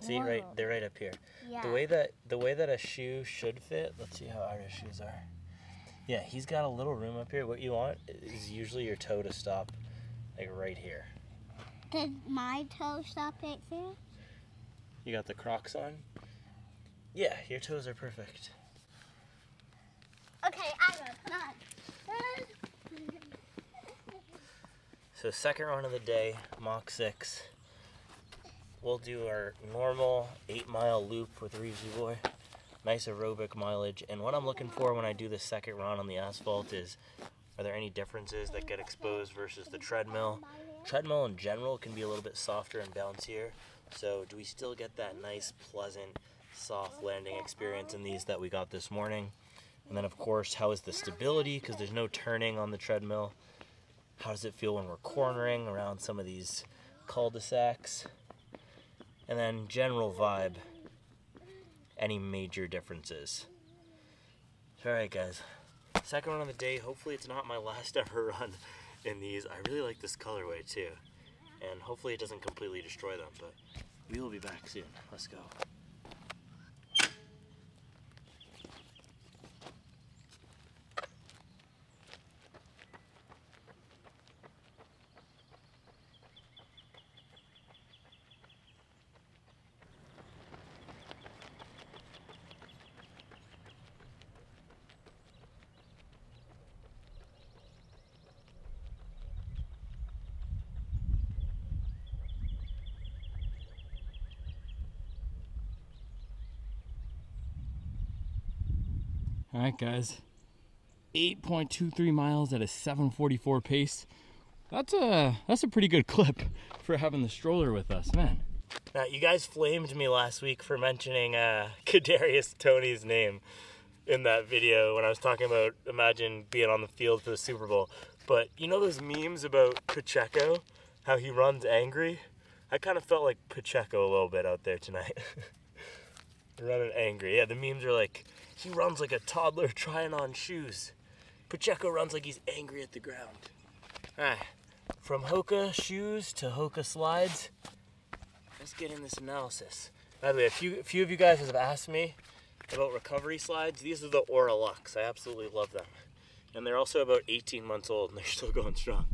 See, right, they're right up here. Yeah. The way that the way that a shoe should fit. Let's see how Ira's shoes are. Yeah, he's got a little room up here. What you want is usually your toe to stop, like right here. Did my toe stop right there? You got the Crocs on. Yeah, your toes are perfect. Okay, I will. Not. So second run of the day, Mach six. We'll do our normal eight mile loop with Reevesy Boy. Nice aerobic mileage. And what I'm looking for when I do the second run on the asphalt is are there any differences that get exposed versus the treadmill? Treadmill in general can be a little bit softer and bouncier. So do we still get that nice, pleasant, soft landing experience in these that we got this morning? And then of course, how is the stability? Because there's no turning on the treadmill. How does it feel when we're cornering around some of these cul-de-sacs? And then general vibe. Any major differences? All right, guys. Second run of the day. Hopefully, it's not my last ever run in these. I really like this colorway too, and hopefully, it doesn't completely destroy them. But we will be back soon. Let's go. All right, guys. 8.23 miles at a 744 pace. That's a that's a pretty good clip for having the stroller with us, man. Now, you guys flamed me last week for mentioning uh, Kadarius Toney's name in that video when I was talking about imagine being on the field for the Super Bowl. But you know those memes about Pacheco, how he runs angry? I kind of felt like Pacheco a little bit out there tonight. Running angry. Yeah, the memes are like, he runs like a toddler trying on shoes. Pacheco runs like he's angry at the ground. Alright, from Hoka shoes to Hoka slides, let's get in this analysis. By the way, a few, a few of you guys have asked me about recovery slides. These are the Ora Luxe. I absolutely love them. And they're also about 18 months old and they're still going strong.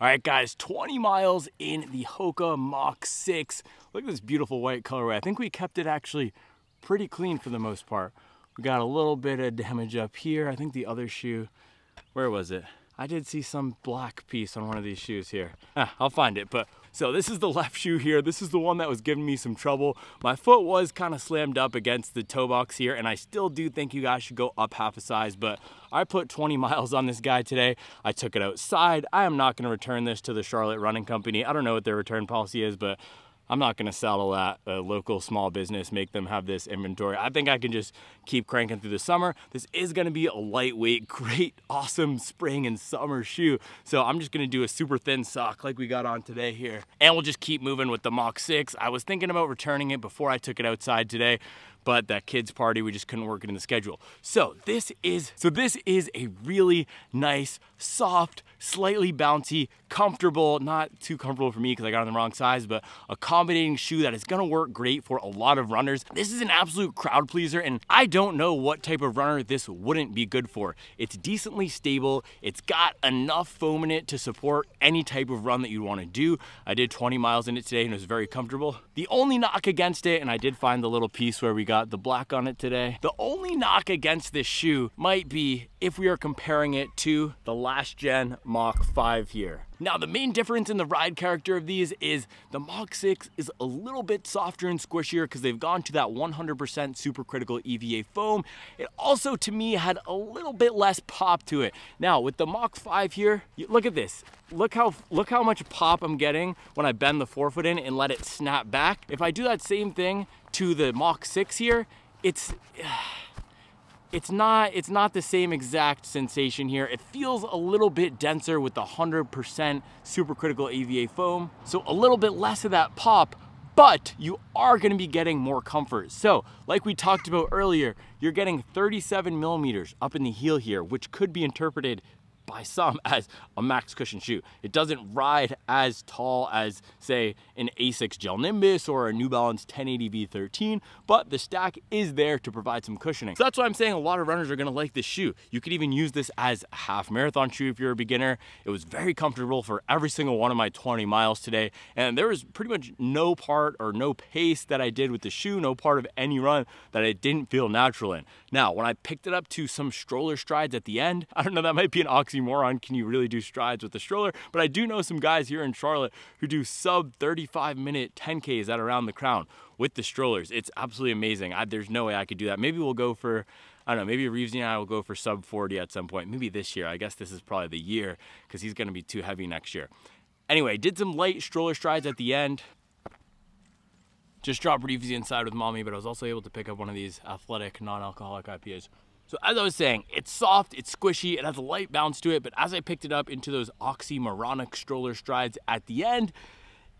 All right, guys, 20 miles in the Hoka Mach 6. Look at this beautiful white colorway. I think we kept it actually pretty clean for the most part. We got a little bit of damage up here. I think the other shoe, where was it? I did see some black piece on one of these shoes here. Ah, I'll find it, but so this is the left shoe here. This is the one that was giving me some trouble. My foot was kind of slammed up against the toe box here, and I still do think you guys should go up half a size, but I put 20 miles on this guy today. I took it outside. I am not gonna return this to the Charlotte Running Company. I don't know what their return policy is, but I'm not gonna saddle that a local small business, make them have this inventory. I think I can just keep cranking through the summer. This is gonna be a lightweight, great, awesome spring and summer shoe. So I'm just gonna do a super thin sock like we got on today here. And we'll just keep moving with the Mach 6. I was thinking about returning it before I took it outside today, but that kids party, we just couldn't work it in the schedule. So this is, so this is a really nice, soft, slightly bouncy, comfortable, not too comfortable for me because I got on the wrong size, but accommodating shoe that is gonna work great for a lot of runners. This is an absolute crowd pleaser and I don't know what type of runner this wouldn't be good for. It's decently stable. It's got enough foam in it to support any type of run that you wanna do. I did 20 miles in it today and it was very comfortable. The only knock against it, and I did find the little piece where we got got the black on it today. The only knock against this shoe might be if we are comparing it to the last gen Mach 5 here. Now, the main difference in the ride character of these is the Mach 6 is a little bit softer and squishier because they've gone to that 100% supercritical EVA foam. It also, to me, had a little bit less pop to it. Now, with the Mach 5 here, look at this. Look how, look how much pop I'm getting when I bend the forefoot in and let it snap back. If I do that same thing to the Mach 6 here, it's... it's not it's not the same exact sensation here. It feels a little bit denser with the 100% supercritical EVA foam. So a little bit less of that pop, but you are gonna be getting more comfort. So like we talked about earlier, you're getting 37 millimeters up in the heel here, which could be interpreted by some as a max cushion shoe. It doesn't ride as tall as say an Asics Gel Nimbus or a New Balance 1080 V13, but the stack is there to provide some cushioning. So that's why I'm saying a lot of runners are gonna like this shoe. You could even use this as a half marathon shoe if you're a beginner. It was very comfortable for every single one of my 20 miles today. And there was pretty much no part or no pace that I did with the shoe, no part of any run that I didn't feel natural in. Now, when I picked it up to some stroller strides at the end, I don't know, that might be an oxymoron. Can you really do strides with the stroller? But I do know some guys here in Charlotte who do sub 35 minute 10Ks at around the crown with the strollers. It's absolutely amazing. I, there's no way I could do that. Maybe we'll go for I don't know, maybe Reevesy and I will go for sub 40 at some point. Maybe this year. I guess this is probably the year because he's going to be too heavy next year. Anyway, did some light stroller strides at the end. Just dropped Reevesy inside with mommy, but I was also able to pick up one of these athletic non-alcoholic IPAs. So as I was saying, it's soft, it's squishy, it has a light bounce to it, but as I picked it up into those oxymoronic stroller strides at the end,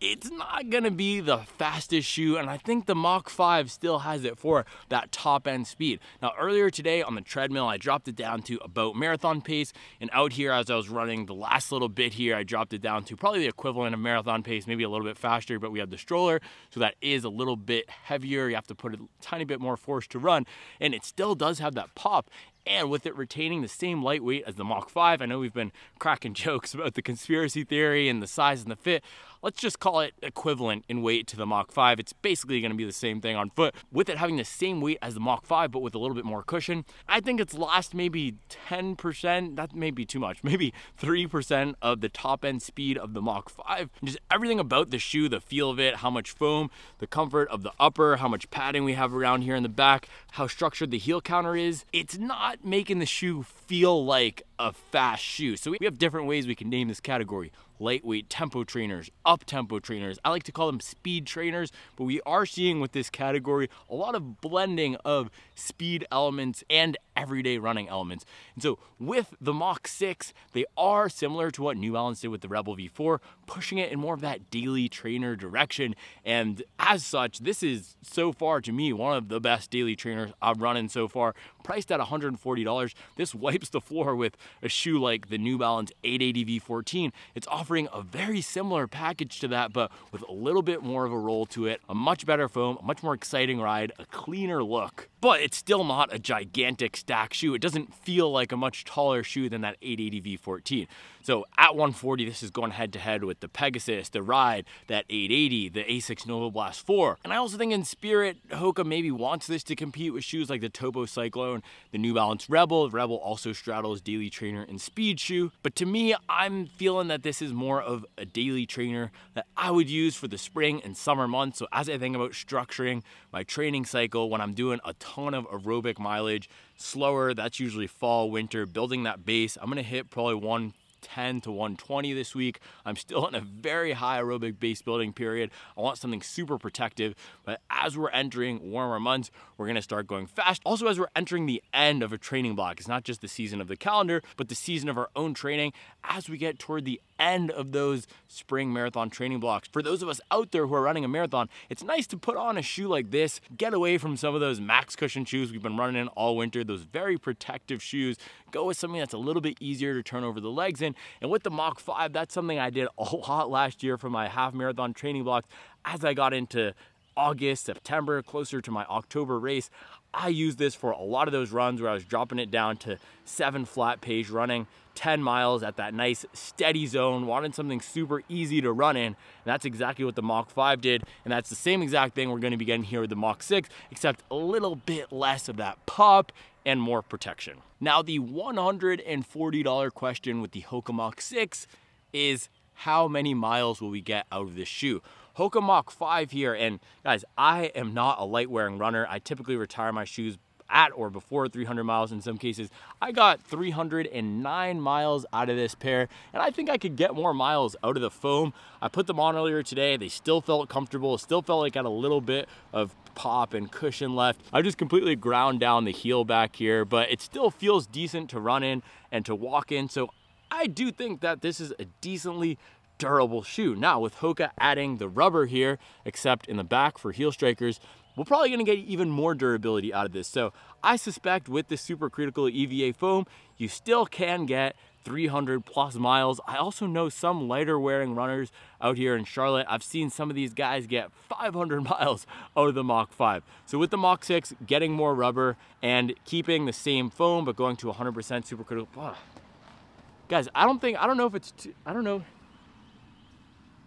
it's not gonna be the fastest shoe, and I think the Mach 5 still has it for that top end speed. Now, earlier today on the treadmill, I dropped it down to about marathon pace, and out here as I was running the last little bit here, I dropped it down to probably the equivalent of marathon pace, maybe a little bit faster, but we have the stroller, so that is a little bit heavier. You have to put a tiny bit more force to run, and it still does have that pop and with it retaining the same lightweight as the Mach 5. I know we've been cracking jokes about the conspiracy theory and the size and the fit let's just call it equivalent in weight to the Mach 5. It's basically going to be the same thing on foot with it having the same weight as the Mach 5 but with a little bit more cushion. I think it's lost maybe 10%, that may be too much, maybe 3% of the top end speed of the Mach 5. Just everything about the shoe, the feel of it, how much foam, the comfort of the upper, how much padding we have around here in the back, how structured the heel counter is. It's not making the shoe feel like a fast shoe. So we have different ways we can name this category lightweight tempo trainers, up tempo trainers. I like to call them speed trainers, but we are seeing with this category a lot of blending of speed elements and everyday running elements. And so with the Mach 6, they are similar to what New Balance did with the Rebel V4, pushing it in more of that daily trainer direction. And as such, this is so far to me one of the best daily trainers I've run in so far. Priced at $140, this wipes the floor with a shoe like the New Balance 880 V14. It's offering a very similar package to that, but with a little bit more of a roll to it, a much better foam, a much more exciting ride, a cleaner look. But it's still not a gigantic stack shoe. It doesn't feel like a much taller shoe than that 880 V14. So at 140, this is going head to head with the Pegasus, the Ride, that 880, the Asics Novablast 4. And I also think in spirit, Hoka maybe wants this to compete with shoes like the Topo Cyclone, the New Balance Rebel. Rebel also straddles daily trainer and speed shoe. But to me, I'm feeling that this is more of a daily trainer that I would use for the spring and summer months. So as I think about structuring my training cycle when I'm doing a ton of aerobic mileage, slower, that's usually fall, winter, building that base, I'm gonna hit probably one 110 to 120 this week. I'm still in a very high aerobic base building period. I want something super protective, but as we're entering warmer months, we're gonna start going fast. Also, as we're entering the end of a training block, it's not just the season of the calendar, but the season of our own training as we get toward the end of those spring marathon training blocks. For those of us out there who are running a marathon, it's nice to put on a shoe like this, get away from some of those max cushion shoes we've been running in all winter, those very protective shoes, go with something that's a little bit easier to turn over the legs in. And with the Mach 5, that's something I did a lot last year for my half marathon training blocks as I got into August, September, closer to my October race. I used this for a lot of those runs where I was dropping it down to seven flat page running 10 miles at that nice steady zone, wanted something super easy to run in. And that's exactly what the Mach 5 did. And that's the same exact thing we're gonna be getting here with the Mach 6, except a little bit less of that pop and more protection. Now the $140 question with the Hoka Mach 6 is how many miles will we get out of this shoe? Hoka Mach 5 here, and guys, I am not a light wearing runner. I typically retire my shoes at or before 300 miles in some cases. I got 309 miles out of this pair and I think I could get more miles out of the foam. I put them on earlier today. They still felt comfortable. Still felt like I had a little bit of pop and cushion left. I just completely ground down the heel back here, but it still feels decent to run in and to walk in. So I do think that this is a decently durable shoe. Now with Hoka adding the rubber here, except in the back for heel strikers, we're probably gonna get even more durability out of this. So I suspect with the supercritical EVA foam, you still can get 300 plus miles. I also know some lighter wearing runners out here in Charlotte. I've seen some of these guys get 500 miles out of the Mach 5. So with the Mach 6, getting more rubber and keeping the same foam, but going to 100% supercritical. Oh. Guys, I don't think, I don't know if it's too, I don't know.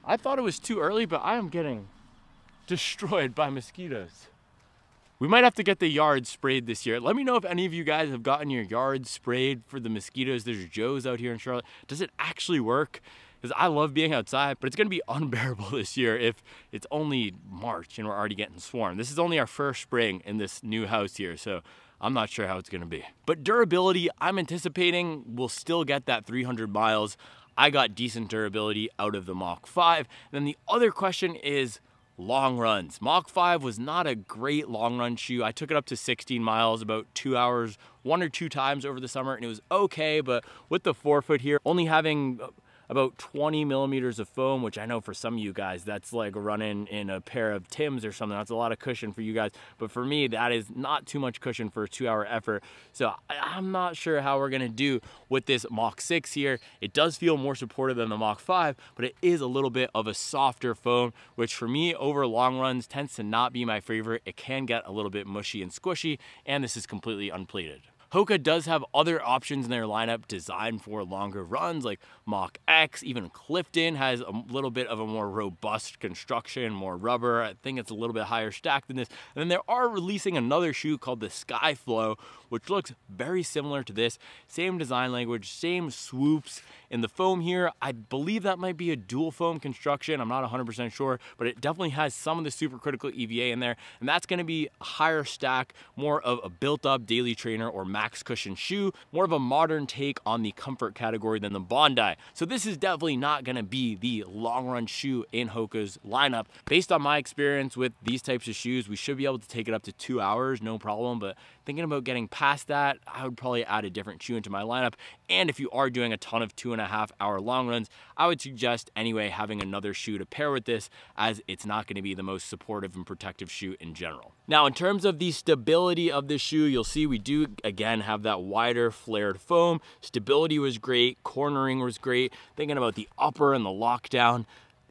I thought it was too early, but I am getting destroyed by mosquitoes. We might have to get the yard sprayed this year. Let me know if any of you guys have gotten your yard sprayed for the mosquitoes. There's Joe's out here in Charlotte. Does it actually work? Because I love being outside, but it's gonna be unbearable this year if it's only March and we're already getting swarmed. This is only our first spring in this new house here, so I'm not sure how it's gonna be. But durability, I'm anticipating we'll still get that 300 miles. I got decent durability out of the Mach 5. then the other question is, long runs. Mach 5 was not a great long run shoe. I took it up to 16 miles, about two hours, one or two times over the summer, and it was okay, but with the forefoot here, only having about 20 millimeters of foam, which I know for some of you guys, that's like running in a pair of Tims or something. That's a lot of cushion for you guys. But for me, that is not too much cushion for a two hour effort. So I'm not sure how we're gonna do with this Mach 6 here. It does feel more supportive than the Mach 5, but it is a little bit of a softer foam, which for me over long runs tends to not be my favorite. It can get a little bit mushy and squishy, and this is completely unplated. Hoka does have other options in their lineup designed for longer runs like Mach X, even Clifton has a little bit of a more robust construction, more rubber. I think it's a little bit higher stack than this. And then they are releasing another shoe called the Skyflow, which looks very similar to this. Same design language, same swoops. In the foam here, I believe that might be a dual foam construction. I'm not 100% sure, but it definitely has some of the supercritical EVA in there. And that's gonna be a higher stack, more of a built up daily trainer or max cushion shoe, more of a modern take on the comfort category than the Bondi. So this is definitely not gonna be the long run shoe in Hoka's lineup. Based on my experience with these types of shoes, we should be able to take it up to two hours, no problem, but thinking about getting past that, I would probably add a different shoe into my lineup. And if you are doing a ton of two and a half hour long runs, I would suggest anyway having another shoe to pair with this as it's not gonna be the most supportive and protective shoe in general. Now, in terms of the stability of this shoe, you'll see we do again have that wider flared foam. Stability was great, cornering was great. Thinking about the upper and the lockdown,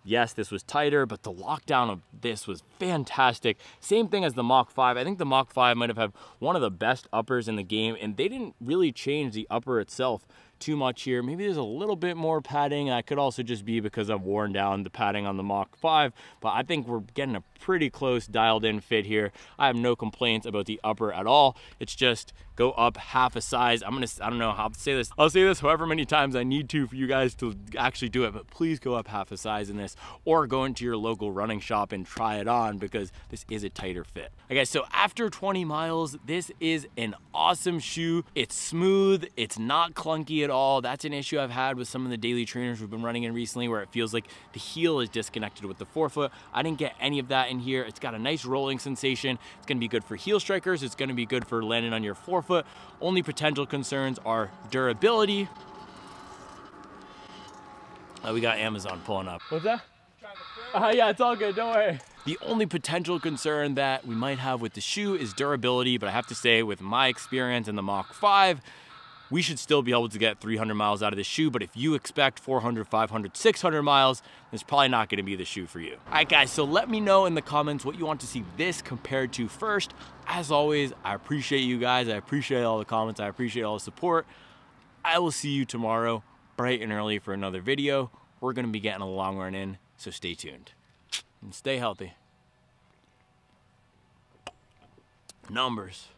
Yes, this was tighter, but the lockdown of this was fantastic. Same thing as the Mach 5. I think the Mach 5 might have had one of the best uppers in the game, and they didn't really change the upper itself too much here. Maybe there's a little bit more padding. That could also just be because I've worn down the padding on the Mach 5, but I think we're getting a pretty close dialed in fit here. I have no complaints about the upper at all. It's just go up half a size. I'm gonna, I don't know how to say this. I'll say this however many times I need to for you guys to actually do it, but please go up half a size in this or go into your local running shop and try it on because this is a tighter fit. Okay, so after 20 miles, this is an awesome shoe. It's smooth, it's not clunky at all. That's an issue I've had with some of the daily trainers we've been running in recently where it feels like the heel is disconnected with the forefoot. I didn't get any of that in here. It's got a nice rolling sensation. It's gonna be good for heel strikers. It's gonna be good for landing on your forefoot. Only potential concerns are durability. Oh, we got Amazon pulling up. What's that? Uh, yeah, it's all good, don't worry. The only potential concern that we might have with the shoe is durability, but I have to say with my experience in the Mach 5, we should still be able to get 300 miles out of this shoe. But if you expect 400, 500, 600 miles, it's probably not gonna be the shoe for you. All right, guys, so let me know in the comments what you want to see this compared to first. As always, I appreciate you guys. I appreciate all the comments. I appreciate all the support. I will see you tomorrow, bright and early, for another video. We're gonna be getting a long run in, so stay tuned. And stay healthy. Numbers.